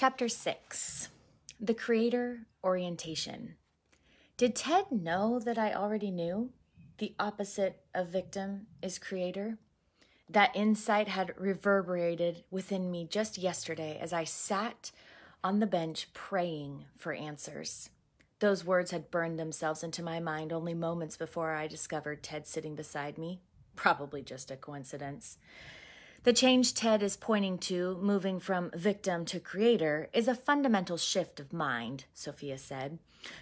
Chapter 6 The Creator Orientation. Did Ted know that I already knew? The opposite of victim is creator. That insight had reverberated within me just yesterday as I sat on the bench praying for answers. Those words had burned themselves into my mind only moments before I discovered Ted sitting beside me. Probably just a coincidence. The change Ted is pointing to, moving from victim to creator, is a fundamental shift of mind, Sophia said.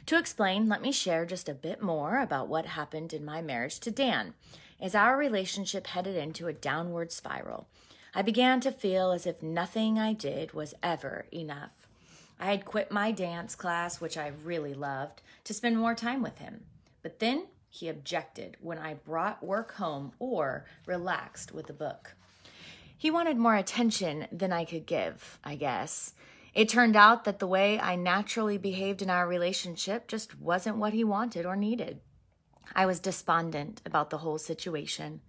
To explain, let me share just a bit more about what happened in my marriage to Dan. As our relationship headed into a downward spiral, I began to feel as if nothing I did was ever enough. I had quit my dance class, which I really loved, to spend more time with him. But then he objected when I brought work home or relaxed with a book. He wanted more attention than I could give, I guess. It turned out that the way I naturally behaved in our relationship just wasn't what he wanted or needed. I was despondent about the whole situation.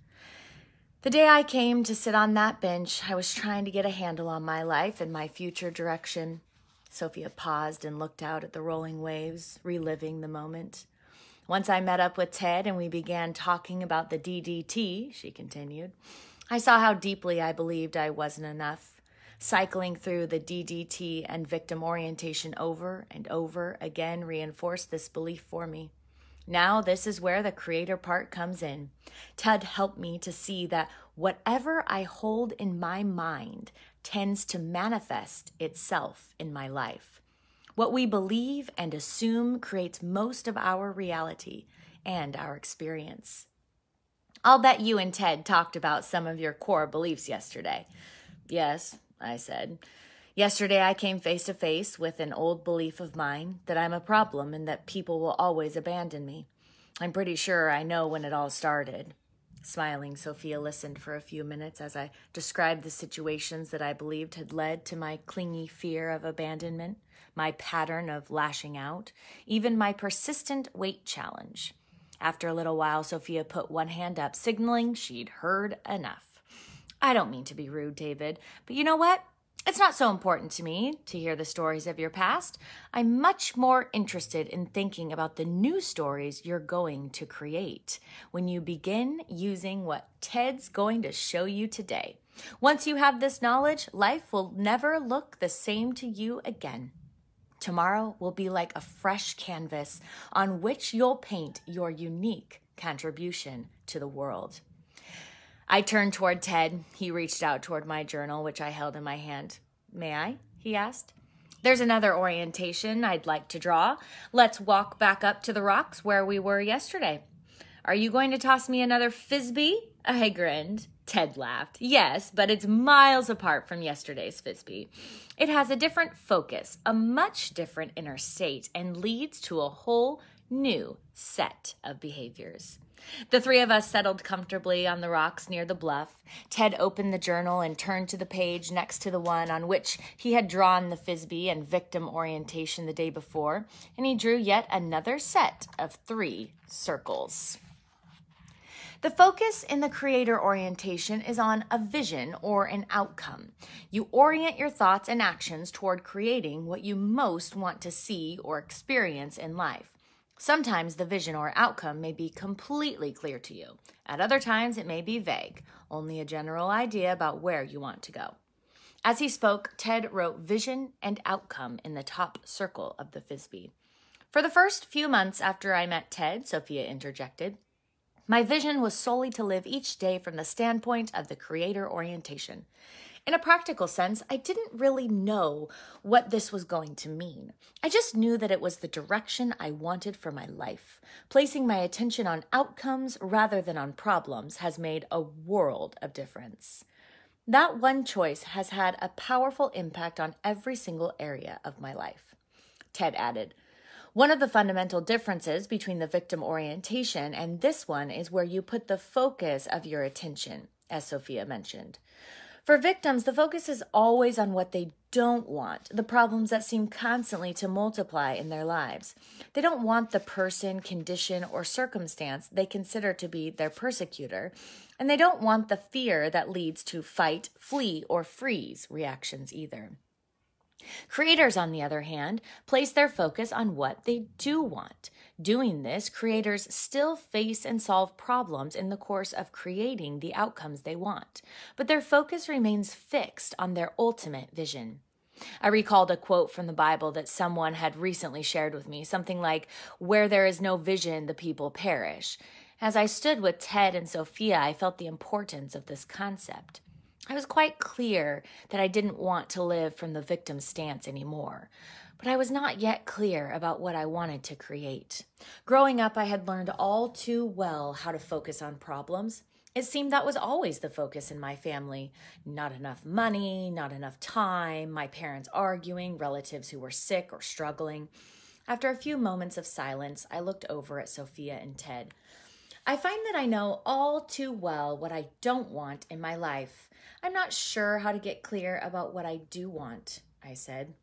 The day I came to sit on that bench, I was trying to get a handle on my life and my future direction. Sophia paused and looked out at the rolling waves, reliving the moment. Once I met up with Ted and we began talking about the DDT, she continued, I saw how deeply I believed I wasn't enough. Cycling through the DDT and victim orientation over and over again reinforced this belief for me. Now, this is where the creator part comes in. Ted helped me to see that whatever I hold in my mind tends to manifest itself in my life. What we believe and assume creates most of our reality and our experience. I'll bet you and Ted talked about some of your core beliefs yesterday. Yes, I said. Yesterday, I came face to face with an old belief of mine that I'm a problem and that people will always abandon me. I'm pretty sure I know when it all started. Smiling, Sophia listened for a few minutes as I described the situations that I believed had led to my clingy fear of abandonment, my pattern of lashing out, even my persistent weight challenge. After a little while, Sophia put one hand up, signaling she'd heard enough. I don't mean to be rude, David, but you know what? It's not so important to me to hear the stories of your past. I'm much more interested in thinking about the new stories you're going to create when you begin using what Ted's going to show you today. Once you have this knowledge, life will never look the same to you again. Tomorrow will be like a fresh canvas on which you'll paint your unique contribution to the world. I turned toward Ted. He reached out toward my journal, which I held in my hand. May I? he asked. There's another orientation I'd like to draw. Let's walk back up to the rocks where we were yesterday. Are you going to toss me another Frisbee? I grinned. Ted laughed. Yes, but it's miles apart from yesterday's Frisbee. It has a different focus, a much different inner state, and leads to a whole new set of behaviors. The three of us settled comfortably on the rocks near the bluff. Ted opened the journal and turned to the page next to the one on which he had drawn the Frisbee and victim orientation the day before, and he drew yet another set of three circles. The focus in the creator orientation is on a vision or an outcome. You orient your thoughts and actions toward creating what you most want to see or experience in life. Sometimes the vision or outcome may be completely clear to you. At other times, it may be vague, only a general idea about where you want to go. As he spoke, Ted wrote vision and outcome in the top circle of the Frisbee. For the first few months after I met Ted, Sophia interjected, my vision was solely to live each day from the standpoint of the creator orientation. In a practical sense, I didn't really know what this was going to mean. I just knew that it was the direction I wanted for my life. Placing my attention on outcomes rather than on problems has made a world of difference. That one choice has had a powerful impact on every single area of my life. Ted added, one of the fundamental differences between the victim orientation and this one is where you put the focus of your attention, as Sophia mentioned. For victims, the focus is always on what they don't want, the problems that seem constantly to multiply in their lives. They don't want the person, condition, or circumstance they consider to be their persecutor, and they don't want the fear that leads to fight, flee, or freeze reactions either. Creators, on the other hand, place their focus on what they do want. Doing this, creators still face and solve problems in the course of creating the outcomes they want, but their focus remains fixed on their ultimate vision. I recalled a quote from the Bible that someone had recently shared with me, something like, Where there is no vision, the people perish. As I stood with Ted and Sophia, I felt the importance of this concept. I was quite clear that I didn't want to live from the victim stance anymore, but I was not yet clear about what I wanted to create. Growing up, I had learned all too well how to focus on problems. It seemed that was always the focus in my family. Not enough money, not enough time, my parents arguing, relatives who were sick or struggling. After a few moments of silence, I looked over at Sophia and Ted. I find that I know all too well what I don't want in my life. I'm not sure how to get clear about what I do want, I said.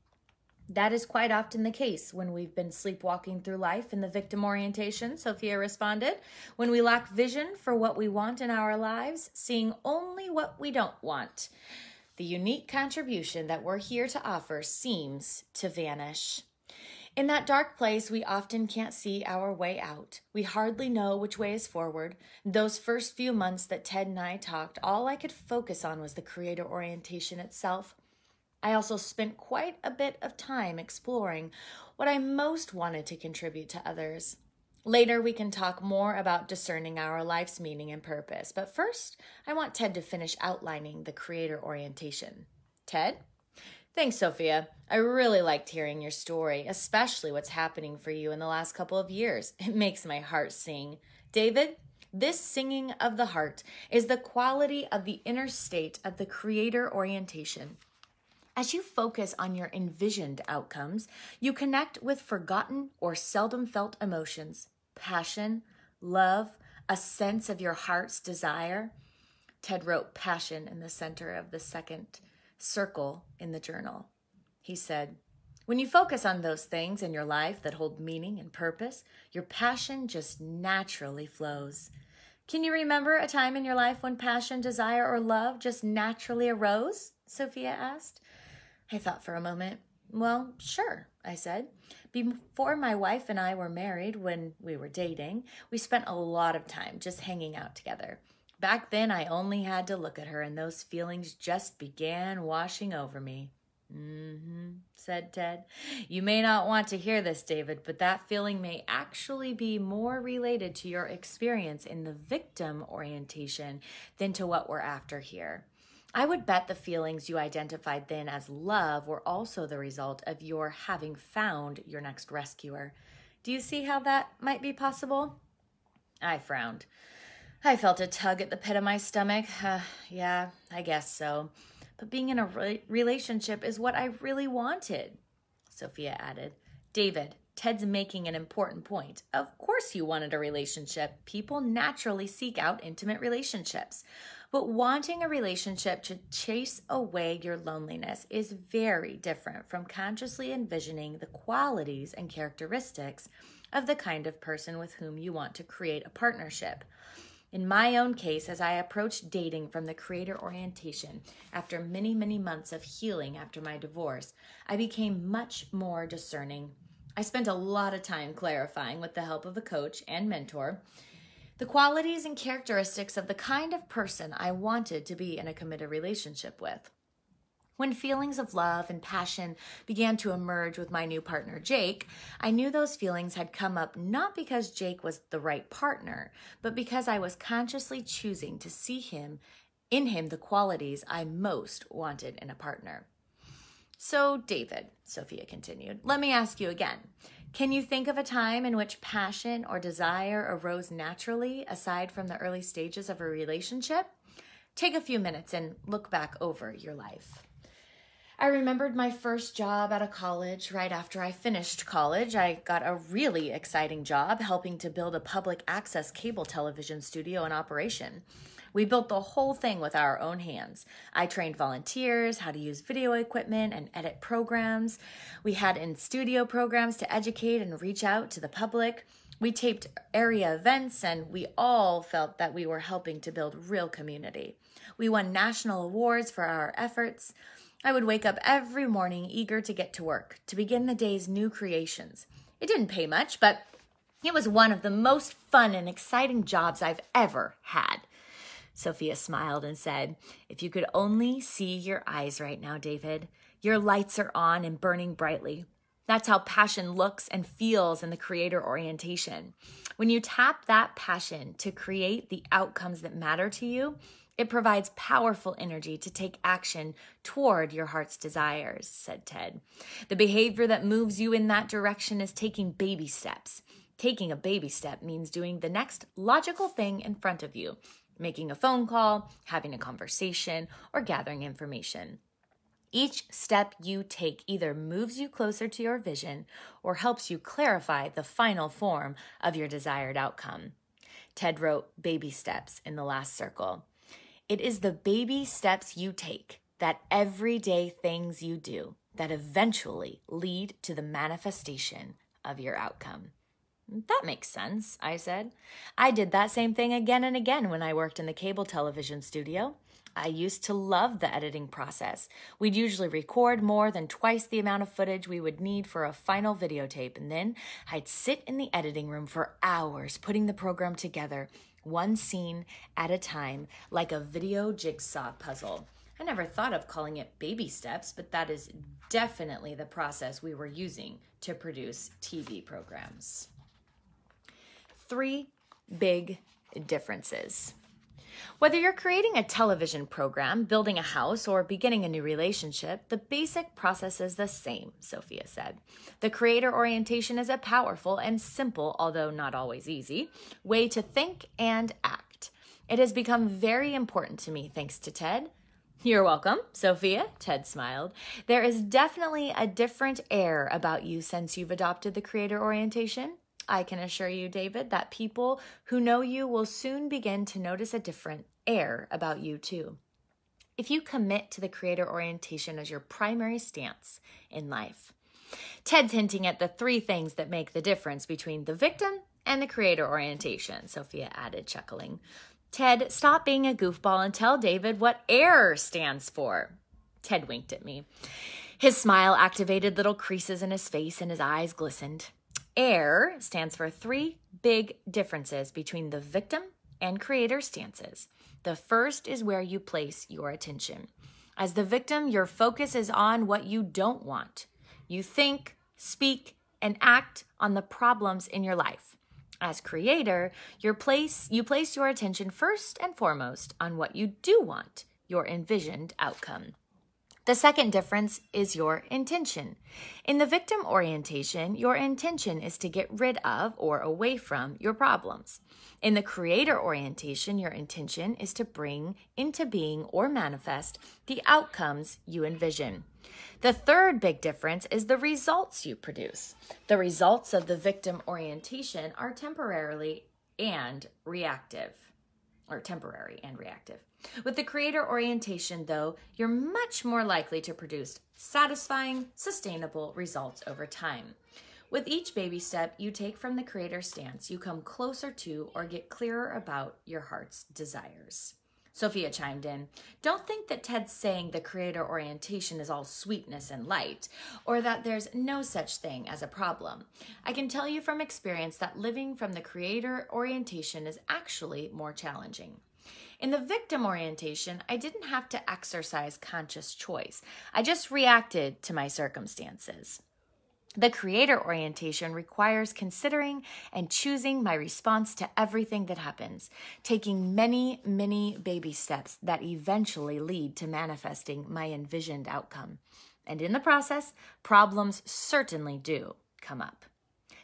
That is quite often the case when we've been sleepwalking through life in the victim orientation, Sophia responded. When we lack vision for what we want in our lives, seeing only what we don't want. The unique contribution that we're here to offer seems to vanish. In that dark place, we often can't see our way out. We hardly know which way is forward. Those first few months that Ted and I talked, all I could focus on was the creator orientation itself. I also spent quite a bit of time exploring what I most wanted to contribute to others. Later, we can talk more about discerning our life's meaning and purpose. But first, I want Ted to finish outlining the creator orientation. Ted? Thanks, Sophia. I really liked hearing your story, especially what's happening for you in the last couple of years. It makes my heart sing. David, this singing of the heart is the quality of the inner state of the creator orientation. As you focus on your envisioned outcomes, you connect with forgotten or seldom felt emotions, passion, love, a sense of your heart's desire. Ted wrote passion in the center of the second circle in the journal. He said, When you focus on those things in your life that hold meaning and purpose, your passion just naturally flows. Can you remember a time in your life when passion, desire, or love just naturally arose? Sophia asked. I thought for a moment. Well, sure, I said. Before my wife and I were married, when we were dating, we spent a lot of time just hanging out together. Back then, I only had to look at her, and those feelings just began washing over me. Mm-hmm, said Ted. You may not want to hear this, David, but that feeling may actually be more related to your experience in the victim orientation than to what we're after here. I would bet the feelings you identified then as love were also the result of your having found your next rescuer. Do you see how that might be possible? I frowned. I felt a tug at the pit of my stomach. Uh, yeah, I guess so. But being in a re- relationship is what I really wanted, Sophia added. David, Ted's making an important point. Of course, you wanted a relationship. People naturally seek out intimate relationships. But wanting a relationship to chase away your loneliness is very different from consciously envisioning the qualities and characteristics of the kind of person with whom you want to create a partnership. In my own case, as I approached dating from the creator orientation after many, many months of healing after my divorce, I became much more discerning. I spent a lot of time clarifying, with the help of a coach and mentor, the qualities and characteristics of the kind of person I wanted to be in a committed relationship with. When feelings of love and passion began to emerge with my new partner, Jake, I knew those feelings had come up not because Jake was the right partner, but because I was consciously choosing to see him in him the qualities I most wanted in a partner. So, David, Sophia continued, let me ask you again. Can you think of a time in which passion or desire arose naturally aside from the early stages of a relationship? Take a few minutes and look back over your life. I remembered my first job at a college right after I finished college. I got a really exciting job helping to build a public access cable television studio in operation. We built the whole thing with our own hands. I trained volunteers how to use video equipment and edit programs. We had in studio programs to educate and reach out to the public. We taped area events, and we all felt that we were helping to build real community. We won national awards for our efforts. I would wake up every morning eager to get to work, to begin the day's new creations. It didn't pay much, but it was one of the most fun and exciting jobs I've ever had. Sophia smiled and said, If you could only see your eyes right now, David. Your lights are on and burning brightly. That's how passion looks and feels in the creator orientation. When you tap that passion to create the outcomes that matter to you, it provides powerful energy to take action toward your heart's desires, said Ted. The behavior that moves you in that direction is taking baby steps. Taking a baby step means doing the next logical thing in front of you making a phone call, having a conversation, or gathering information. Each step you take either moves you closer to your vision or helps you clarify the final form of your desired outcome. Ted wrote baby steps in the last circle. It is the baby steps you take, that everyday things you do, that eventually lead to the manifestation of your outcome. That makes sense, I said. I did that same thing again and again when I worked in the cable television studio. I used to love the editing process. We'd usually record more than twice the amount of footage we would need for a final videotape, and then I'd sit in the editing room for hours putting the program together one scene at a time, like a video jigsaw puzzle. I never thought of calling it baby steps, but that is definitely the process we were using to produce TV programs. Three big differences. Whether you're creating a television program, building a house, or beginning a new relationship, the basic process is the same, Sophia said. The creator orientation is a powerful and simple, although not always easy, way to think and act. It has become very important to me thanks to Ted. You're welcome, Sophia, Ted smiled. There is definitely a different air about you since you've adopted the creator orientation. I can assure you, David, that people who know you will soon begin to notice a different air about you, too. If you commit to the creator orientation as your primary stance in life, Ted's hinting at the three things that make the difference between the victim and the creator orientation, Sophia added, chuckling. Ted, stop being a goofball and tell David what AIR stands for. Ted winked at me. His smile activated little creases in his face and his eyes glistened. AIR stands for three big differences between the victim and creator stances. The first is where you place your attention. As the victim, your focus is on what you don't want. You think, speak, and act on the problems in your life. As creator, your place, you place your attention first and foremost on what you do want, your envisioned outcome. The second difference is your intention. In the victim orientation, your intention is to get rid of or away from your problems. In the creator orientation, your intention is to bring into being or manifest the outcomes you envision. The third big difference is the results you produce. The results of the victim orientation are temporarily and reactive, or temporary and reactive. With the creator orientation, though, you're much more likely to produce satisfying, sustainable results over time. With each baby step you take from the creator stance, you come closer to or get clearer about your heart's desires. Sophia chimed in. Don't think that Ted's saying the creator orientation is all sweetness and light, or that there's no such thing as a problem. I can tell you from experience that living from the creator orientation is actually more challenging. In the victim orientation, I didn't have to exercise conscious choice. I just reacted to my circumstances. The creator orientation requires considering and choosing my response to everything that happens, taking many, many baby steps that eventually lead to manifesting my envisioned outcome. And in the process, problems certainly do come up.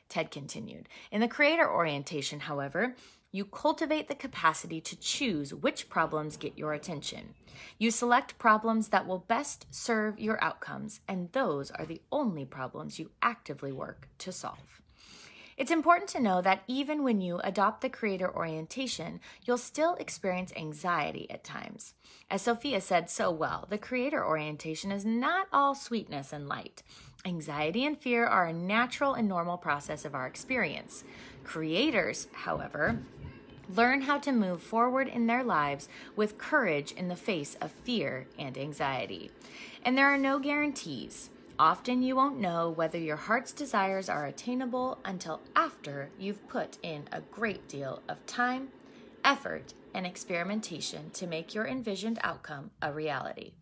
Ted continued. In the creator orientation, however, you cultivate the capacity to choose which problems get your attention. You select problems that will best serve your outcomes, and those are the only problems you actively work to solve. It's important to know that even when you adopt the creator orientation, you'll still experience anxiety at times. As Sophia said so well, the creator orientation is not all sweetness and light. Anxiety and fear are a natural and normal process of our experience. Creators, however, learn how to move forward in their lives with courage in the face of fear and anxiety. And there are no guarantees. Often you won't know whether your heart's desires are attainable until after you've put in a great deal of time, effort, and experimentation to make your envisioned outcome a reality.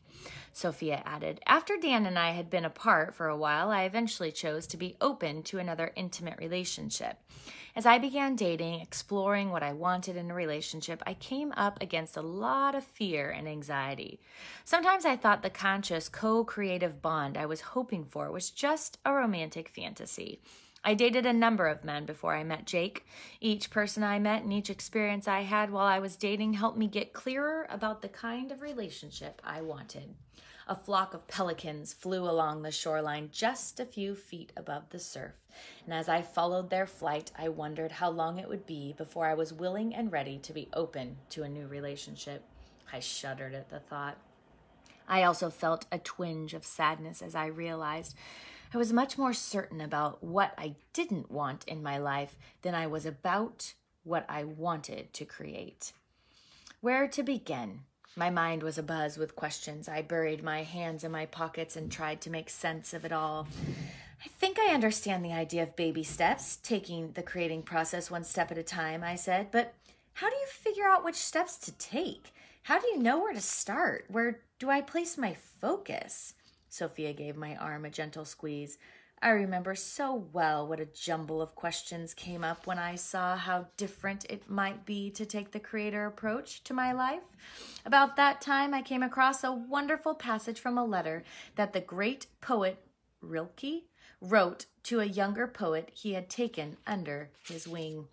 Sophia added, After Dan and I had been apart for a while, I eventually chose to be open to another intimate relationship. As I began dating, exploring what I wanted in a relationship, I came up against a lot of fear and anxiety. Sometimes I thought the conscious, co creative bond I was hoping for was just a romantic fantasy. I dated a number of men before I met Jake. Each person I met and each experience I had while I was dating helped me get clearer about the kind of relationship I wanted. A flock of pelicans flew along the shoreline just a few feet above the surf, and as I followed their flight, I wondered how long it would be before I was willing and ready to be open to a new relationship. I shuddered at the thought. I also felt a twinge of sadness as I realized I was much more certain about what I didn't want in my life than I was about what I wanted to create. Where to begin? My mind was abuzz with questions. I buried my hands in my pockets and tried to make sense of it all. I think I understand the idea of baby steps, taking the creating process one step at a time, I said, but how do you figure out which steps to take? How do you know where to start? Where do I place my focus? Sophia gave my arm a gentle squeeze. I remember so well what a jumble of questions came up when I saw how different it might be to take the creator approach to my life. About that time, I came across a wonderful passage from a letter that the great poet Rilke wrote to a younger poet he had taken under his wing.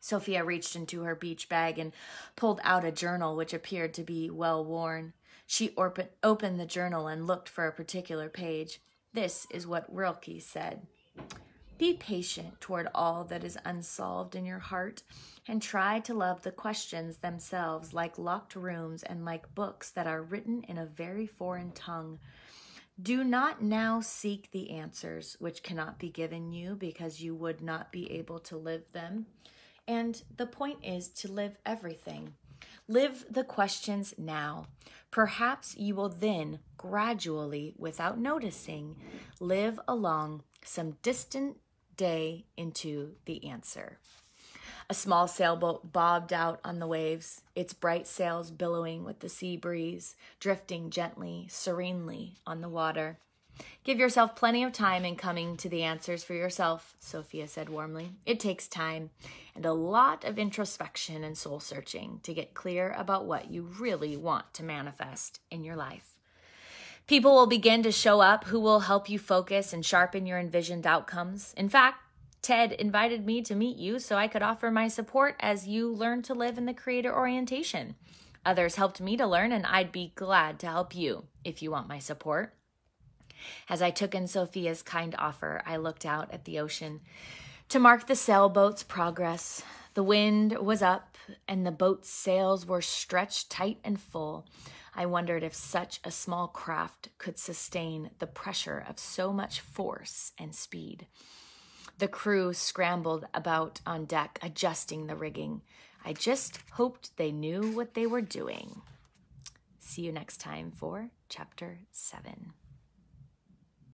Sophia reached into her beach bag and pulled out a journal which appeared to be well worn. She opened the journal and looked for a particular page. This is what Rilke said. Be patient toward all that is unsolved in your heart and try to love the questions themselves like locked rooms and like books that are written in a very foreign tongue. Do not now seek the answers which cannot be given you because you would not be able to live them. And the point is to live everything. Live the questions now. Perhaps you will then gradually, without noticing, live along some distant day into the answer. A small sailboat bobbed out on the waves, its bright sails billowing with the sea breeze, drifting gently, serenely on the water. Give yourself plenty of time in coming to the answers for yourself, Sophia said warmly. It takes time and a lot of introspection and soul searching to get clear about what you really want to manifest in your life. People will begin to show up who will help you focus and sharpen your envisioned outcomes. In fact, Ted invited me to meet you so I could offer my support as you learn to live in the creator orientation. Others helped me to learn, and I'd be glad to help you if you want my support. As I took in Sophia's kind offer, I looked out at the ocean. To mark the sailboat's progress, the wind was up and the boat's sails were stretched tight and full. I wondered if such a small craft could sustain the pressure of so much force and speed. The crew scrambled about on deck, adjusting the rigging. I just hoped they knew what they were doing. See you next time for Chapter 7.